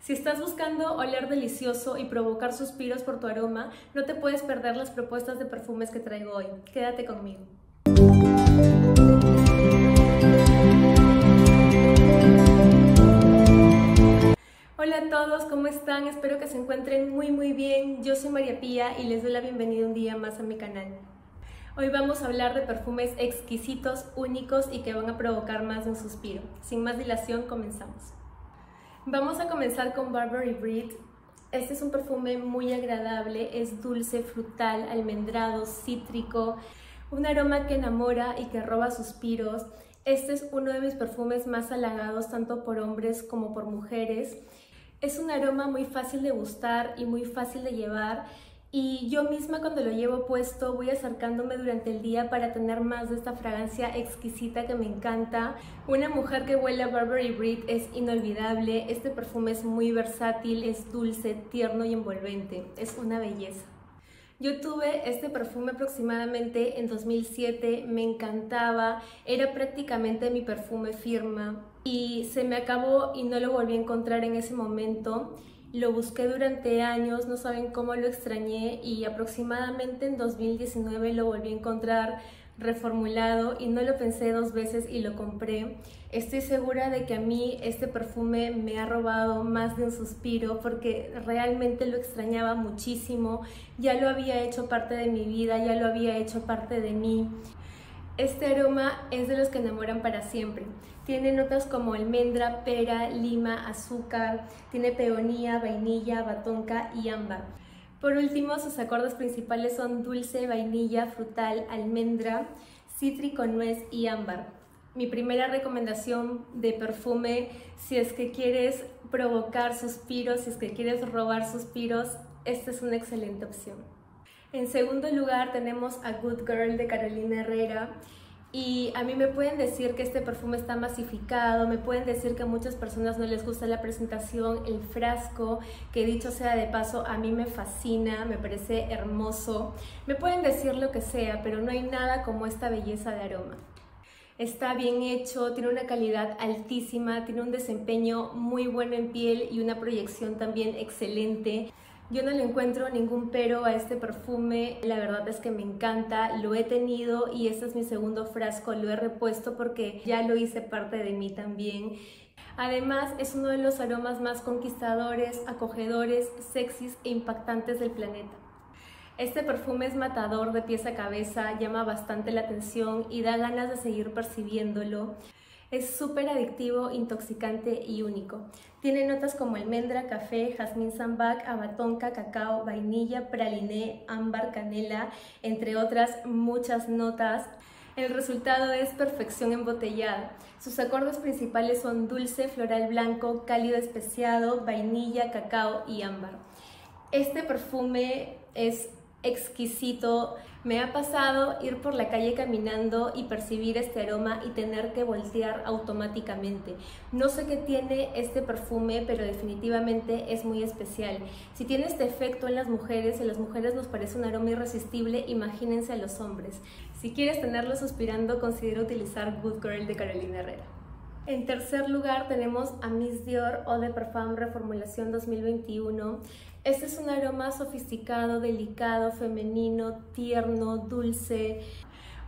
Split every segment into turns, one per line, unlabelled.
Si estás buscando oler delicioso y provocar suspiros por tu aroma, no te puedes perder las propuestas de perfumes que traigo hoy. Quédate conmigo. Hola a todos, ¿cómo están? Espero que se encuentren muy muy bien. Yo soy María Pía y les doy la bienvenida un día más a mi canal. Hoy vamos a hablar de perfumes exquisitos, únicos y que van a provocar más de un suspiro. Sin más dilación, comenzamos. Vamos a comenzar con Burberry Breed. Este es un perfume muy agradable, es dulce, frutal, almendrado, cítrico, un aroma que enamora y que roba suspiros. Este es uno de mis perfumes más halagados tanto por hombres como por mujeres. Es un aroma muy fácil de gustar y muy fácil de llevar y yo misma cuando lo llevo puesto voy acercándome durante el día para tener más de esta fragancia exquisita que me encanta. Una mujer que huele a Burberry Breed es inolvidable, este perfume es muy versátil, es dulce, tierno y envolvente, es una belleza. Yo tuve este perfume aproximadamente en 2007, me encantaba, era prácticamente mi perfume firma y se me acabó y no lo volví a encontrar en ese momento lo busqué durante años, no saben cómo lo extrañé y aproximadamente en 2019 lo volví a encontrar reformulado y no lo pensé dos veces y lo compré. Estoy segura de que a mí este perfume me ha robado más de un suspiro porque realmente lo extrañaba muchísimo, ya lo había hecho parte de mi vida, ya lo había hecho parte de mí. Este aroma es de los que enamoran para siempre. Tiene notas como almendra, pera, lima, azúcar, tiene peonía, vainilla, batonca y ámbar. Por último, sus acordes principales son dulce, vainilla, frutal, almendra, cítrico, nuez y ámbar. Mi primera recomendación de perfume, si es que quieres provocar suspiros, si es que quieres robar suspiros, esta es una excelente opción. En segundo lugar tenemos a Good Girl de Carolina Herrera. Y a mí me pueden decir que este perfume está masificado, me pueden decir que a muchas personas no les gusta la presentación, el frasco, que dicho sea de paso, a mí me fascina, me parece hermoso. Me pueden decir lo que sea, pero no hay nada como esta belleza de aroma. Está bien hecho, tiene una calidad altísima, tiene un desempeño muy bueno en piel y una proyección también excelente. Yo no le encuentro ningún pero a este perfume, la verdad es que me encanta, lo he tenido y este es mi segundo frasco, lo he repuesto porque ya lo hice parte de mí también. Además, es uno de los aromas más conquistadores, acogedores, sexys e impactantes del planeta. Este perfume es matador de pies a cabeza, llama bastante la atención y da ganas de seguir percibiéndolo. Es súper adictivo, intoxicante y único. Tiene notas como almendra, café, jazmín sambac, abatonca, cacao, vainilla, praliné, ámbar, canela, entre otras muchas notas. El resultado es perfección embotellada. Sus acordes principales son dulce, floral blanco, cálido especiado, vainilla, cacao y ámbar. Este perfume es exquisito. Me ha pasado ir por la calle caminando y percibir este aroma y tener que voltear automáticamente. No sé qué tiene este perfume, pero definitivamente es muy especial. Si tiene este efecto en las mujeres, en las mujeres nos parece un aroma irresistible, imagínense a los hombres. Si quieres tenerlo suspirando, considera utilizar Good Girl de Carolina Herrera. En tercer lugar tenemos a Miss Dior Eau de Parfum Reformulación 2021. Este es un aroma sofisticado, delicado, femenino, tierno, dulce.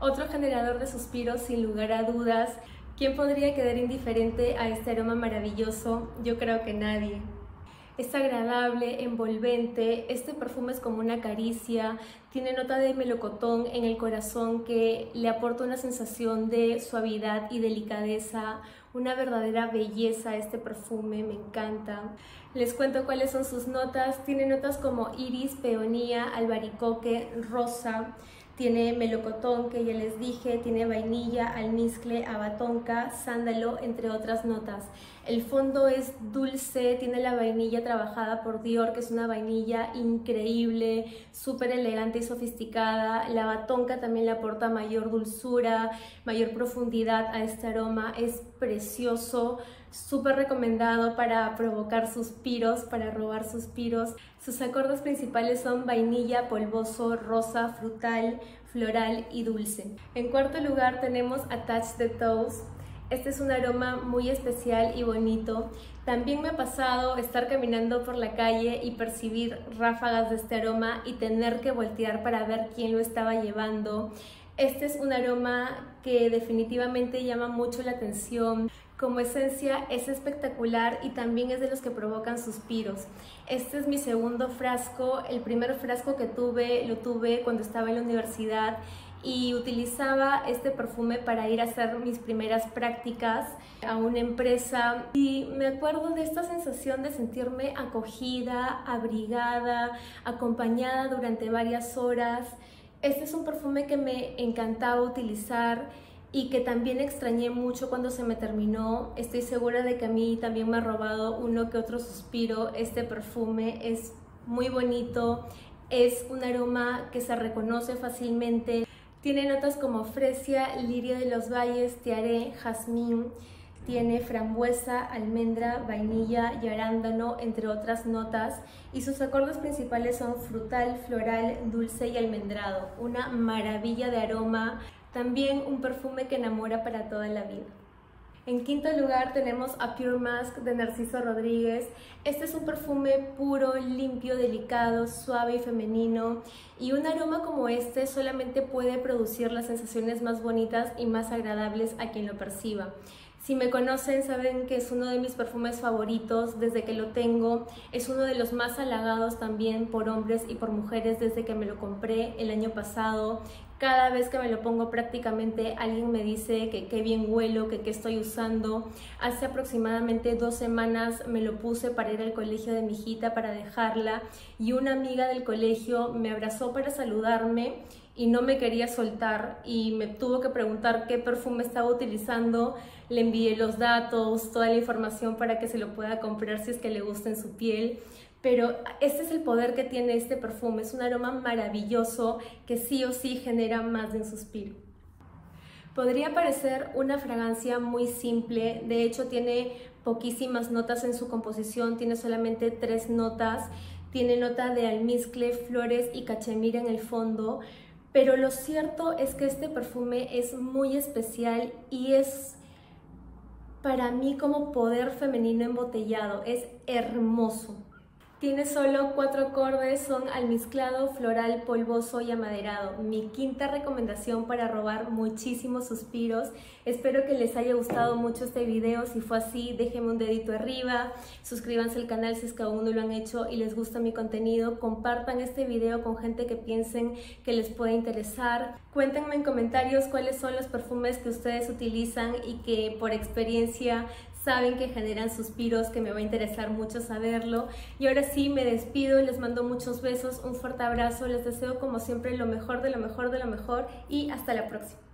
Otro generador de suspiros sin lugar a dudas. ¿Quién podría quedar indiferente a este aroma maravilloso? Yo creo que nadie. Es agradable, envolvente, este perfume es como una caricia, tiene nota de melocotón en el corazón que le aporta una sensación de suavidad y delicadeza, una verdadera belleza este perfume, me encanta. Les cuento cuáles son sus notas, tiene notas como iris, peonía, albaricoque, rosa, tiene melocotón, que ya les dije, tiene vainilla, almizcle, abatonca, sándalo, entre otras notas. El fondo es dulce, tiene la vainilla trabajada por Dior, que es una vainilla increíble, súper elegante y sofisticada. La abatonca también le aporta mayor dulzura, mayor profundidad a este aroma. Es precioso, súper recomendado para provocar suspiros, para robar suspiros. Sus acordes principales son vainilla, polvoso, rosa, frutal, floral y dulce. En cuarto lugar tenemos Attach the Toes. Este es un aroma muy especial y bonito. También me ha pasado estar caminando por la calle y percibir ráfagas de este aroma y tener que voltear para ver quién lo estaba llevando. Este es un aroma que definitivamente llama mucho la atención. Como esencia es espectacular y también es de los que provocan suspiros. Este es mi segundo frasco. El primer frasco que tuve lo tuve cuando estaba en la universidad y utilizaba este perfume para ir a hacer mis primeras prácticas a una empresa y me acuerdo de esta sensación de sentirme acogida, abrigada, acompañada durante varias horas. Este es un perfume que me encantaba utilizar y que también extrañé mucho cuando se me terminó. Estoy segura de que a mí también me ha robado uno que otro suspiro. Este perfume es muy bonito, es un aroma que se reconoce fácilmente. Tiene notas como fresia, lirio de los valles, tiaré, jazmín, tiene frambuesa, almendra, vainilla y arándano, entre otras notas, y sus acordes principales son frutal, floral, dulce y almendrado. Una maravilla de aroma, también un perfume que enamora para toda la vida. En quinto lugar tenemos a Pure Mask de Narciso Rodríguez. Este es un perfume puro, limpio, delicado, suave y femenino. Y un aroma como este solamente puede producir las sensaciones más bonitas y más agradables a quien lo perciba. Si me conocen saben que es uno de mis perfumes favoritos desde que lo tengo. Es uno de los más halagados también por hombres y por mujeres desde que me lo compré el año pasado. Cada vez que me lo pongo prácticamente alguien me dice que qué bien huelo, que qué estoy usando. Hace aproximadamente dos semanas me lo puse para ir al colegio de mi hijita para dejarla y una amiga del colegio me abrazó para saludarme y no me quería soltar y me tuvo que preguntar qué perfume estaba utilizando. Le envié los datos, toda la información para que se lo pueda comprar si es que le gusta en su piel pero este es el poder que tiene este perfume, es un aroma maravilloso que sí o sí genera más de un suspiro. Podría parecer una fragancia muy simple, de hecho tiene poquísimas notas en su composición, tiene solamente tres notas, tiene nota de almizcle, flores y cachemira en el fondo, pero lo cierto es que este perfume es muy especial y es para mí como poder femenino embotellado, es hermoso. Tiene solo cuatro acordes, son almizclado, floral, polvoso y amaderado. Mi quinta recomendación para robar muchísimos suspiros. Espero que les haya gustado mucho este video. Si fue así, déjenme un dedito arriba, suscríbanse al canal si es que aún no lo han hecho y les gusta mi contenido. Compartan este video con gente que piensen que les puede interesar. Cuéntenme en comentarios cuáles son los perfumes que ustedes utilizan y que por experiencia saben que generan suspiros, que me va a interesar mucho saberlo. Y ahora sí, me despido, les mando muchos besos, un fuerte abrazo, les deseo como siempre lo mejor de lo mejor de lo mejor y hasta la próxima.